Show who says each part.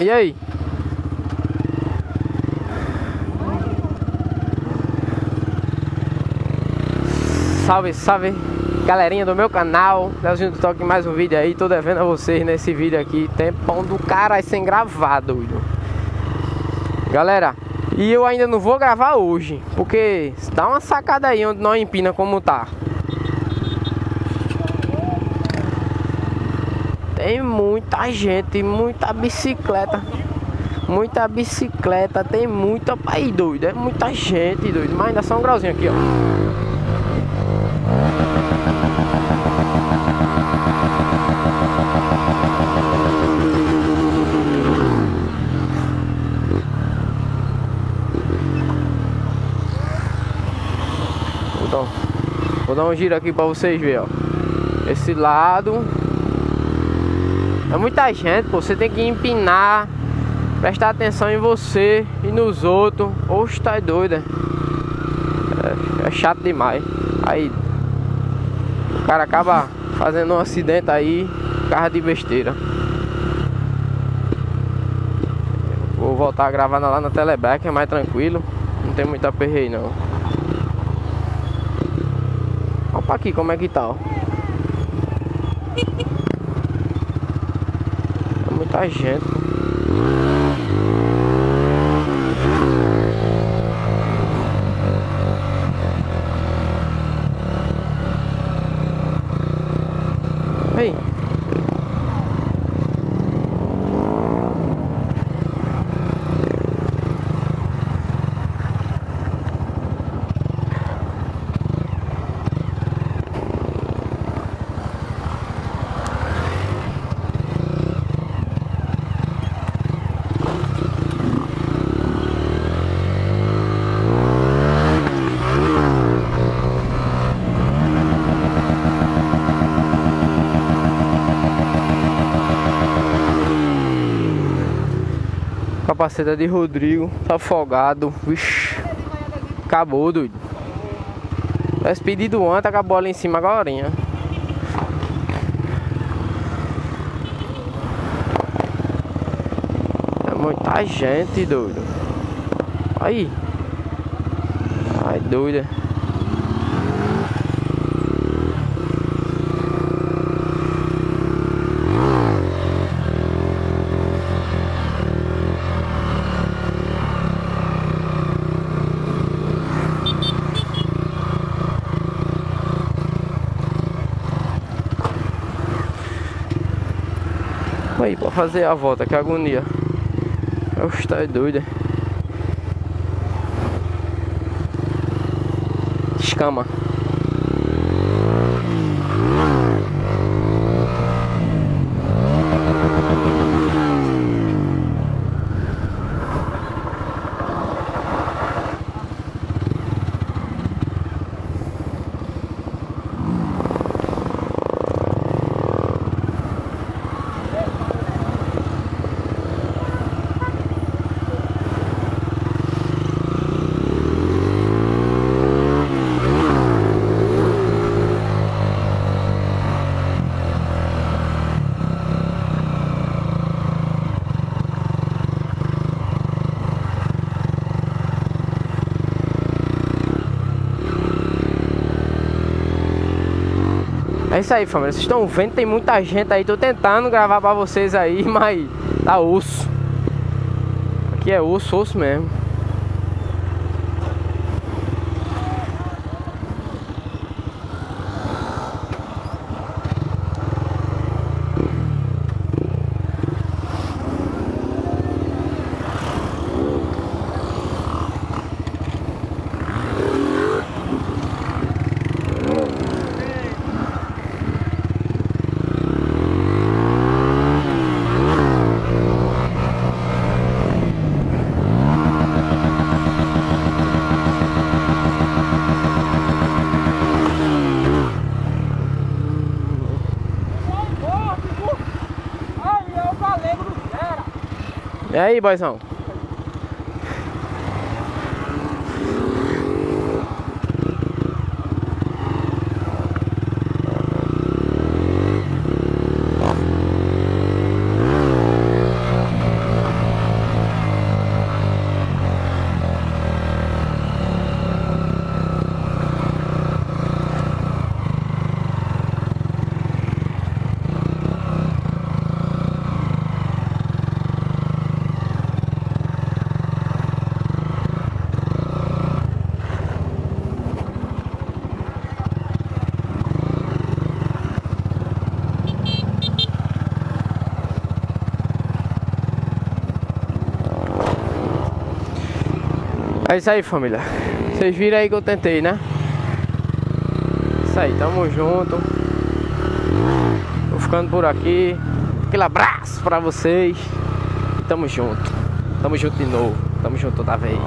Speaker 1: E aí? Salve, salve galerinha do meu canal. Leozinho do Toque mais um vídeo aí. Tô devendo a vocês nesse vídeo aqui. Tempão do caralho sem gravar, doido. Galera E eu ainda não vou gravar hoje Porque dá uma sacada aí onde nós empina como tá Tem muita gente, muita bicicleta Muita bicicleta, tem muita aí doido, é muita gente doido Mas ainda só um grauzinho aqui ó vou dar um giro aqui pra vocês verem, ó. Esse lado. É muita gente, pô. Você tem que empinar. Prestar atenção em você e nos outros. Oxe, tá doido. É, é chato demais. Aí. O cara acaba fazendo um acidente aí. Carro de besteira. Vou voltar a gravar lá na Teleback, é mais tranquilo. Não tem muito aperreio não pra aqui como é que tá, ó. Muita gente. Capaceta de Rodrigo, tá afogado. Vixe. Acabou, doido. Esse pedido ontem, acabou ali em cima agora. É muita gente, doido. Aí. Ai, doida. Aí, pra fazer a volta, que agonia. Eu estou doida. Escama. É isso aí, família. Vocês estão vendo, tem muita gente aí. Tô tentando gravar pra vocês aí, mas tá osso. Aqui é osso, osso mesmo. E aí, boizão? É isso aí, família. Vocês viram aí que eu tentei, né? Isso aí, tamo junto. Vou ficando por aqui. Aquele abraço pra vocês. Tamo junto. Tamo junto de novo. Tamo junto toda vez.